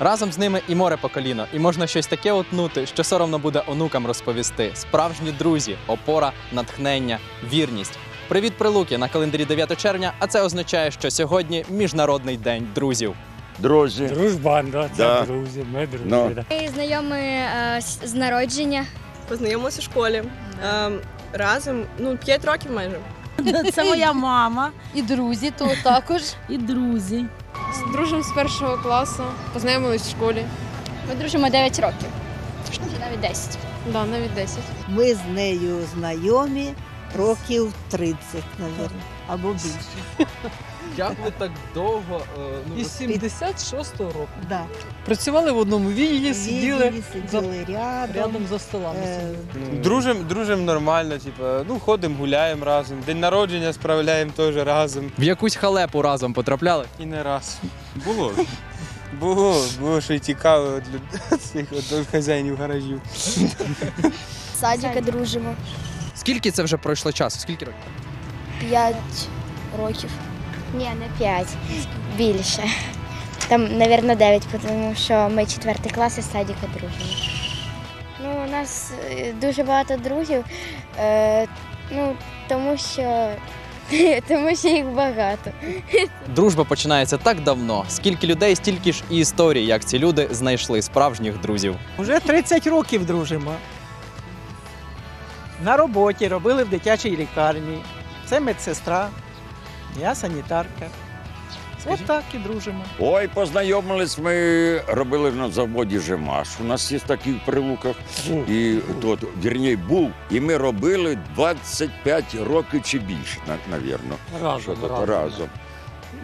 Разом з ними і море по коліно, і можна щось таке утнути, що соромно буде онукам розповісти. Справжні друзі, опора, натхнення, вірність. Привіт, прилуки на календарі 9 червня, а це означає, що сьогодні міжнародний день друзів. Друзі. Дружбан, да, це Да. друзі, ми друзі. Ну. да. Ми знайомі е, з народження. Познайомилися в школі. Ем, разом, ну, 5 років майже. Це моя мама І друзі, то також. і друзі. Дружимо з першого класу, познайомились в школі. Ми дружимо 9 років. Чи навіть 10. Да, навіть 10. Ми з нею знайомі років 30, мабуть, або більше. Як ви так довго ну, Із 76-го року. Да. Працювали в одному відділі, сиділи Відділі сиділи рядом. рядом за столами. Е, сиділи. Дружим, дружим нормально, типу, ну ходимо, гуляємо разом. День народження справляємо теж разом. в якусь халепу разом потрапляли? І не раз. Було. Було, було, що й тікали від люд- цих от хазяїнів гаражів. Садіка дружимо. Скільки це вже пройшло часу? Скільки років? 5 років. Ні, не 5. Більше. Там, мабуть, 9, тому що ми 4 клас і садіка дружимо. Ну, у нас е, дуже багато друзів, е, ну, тому що, тому що їх багато. Дружба починається так давно. Скільки людей, стільки ж і історій, як ці люди знайшли справжніх друзів. Уже 30 років дружимо. На роботі робили в дитячій лікарні. Це медсестра, я санітарка. От так і дружимо. Ой, познайомились ми, робили на заводі Жемаш. У нас є такі в прилуках. І тут, вірніше, був. І ми робили 25 років чи більше, мабуть. навірно. Разом, разом. разом.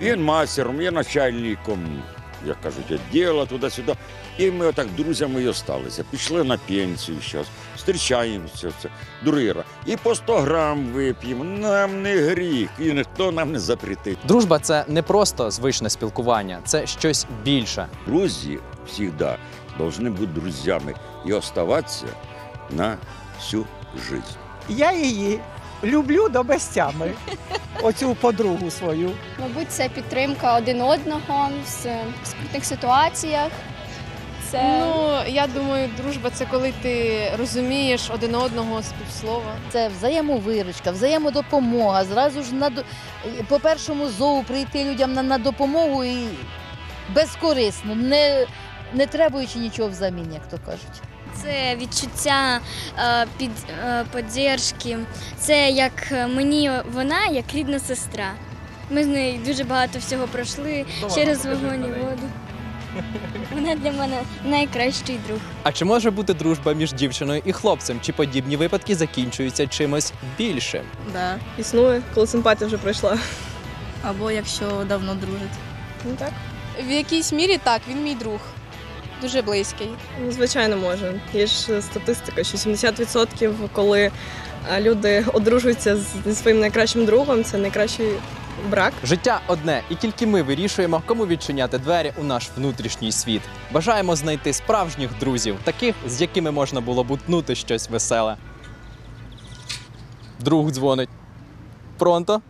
Він мастером, я начальником, як кажуть, відділу туди-сюди. І ми отак друзями і осталися. Пішли на пенсію зараз, зустрічаємося. Це другий І по 100 грам вип'ємо. Нам не гріх, і ніхто нам не запретить. Дружба це не просто звичне спілкування, це щось більше. Друзі завжди повинні бути друзями і оставатися на всю життя. Я її люблю до безтями. Оцю подругу свою. Мабуть, це підтримка один одного в скрутних ситуаціях. Це Ну, я думаю, дружба це коли ти розумієш один одного з півслова. Це взаємовиручка, взаємодопомога. Зразу ж на по першому зову прийти людям на, на допомогу і безкорисно, не, не требуючи нічого взамін, як то кажуть. Це відчуття е, під е, підтримки. Це як е, мені вона, як рідна сестра. Ми з нею дуже багато всього пройшли через вогонь і воду. Вона для мене найкращий друг. А чи може бути дружба між дівчиною і хлопцем? Чи подібні випадки закінчуються чимось більшим? Да. Існує, коли симпатія вже пройшла. Або якщо давно дружить. Ну так. В якійсь мірі так, він мій друг. Дуже близький. Ну, звичайно, може. Є ж статистика, що 70% коли е, люди одружуються зі своїм найкращим другом, це найкращий брак. Життя одне, і тільки ми вирішуємо, кому відчиняти двері у наш внутрішній світ. Бажаємо знайти справжніх друзів, таких, з якими можна було б утнути щось веселе. Друг дзвонить. Пронто?